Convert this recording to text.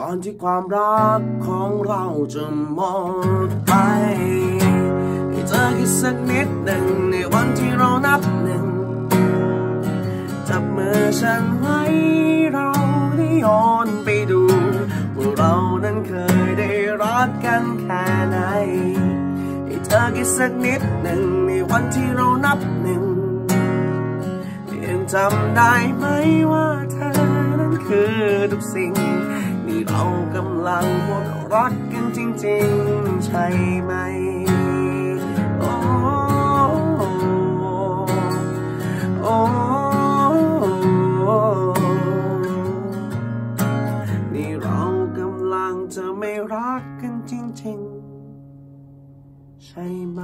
ก่อนที่ความรักของเราจะหมดไปให้เธอคิดสักนิดหนึ่งในวันที่เรานับหนึ่งจับมือฉันไว้เราได้ย้อนไปดูว่าเรานั้นเคยได้รักกันแค่ไหนให้เธอคิดสักนิดหนึ่งในวันที่เรานับหนึ่งยังจำได้ไหมว่าเธอนั้นคือทุกสิ่ง เรากำลังหมดรักกันจริงๆ ใช่ไหม โอ้โอ้นี่เรากำลังจะไม่รักกันจริงๆ ใช่ไหม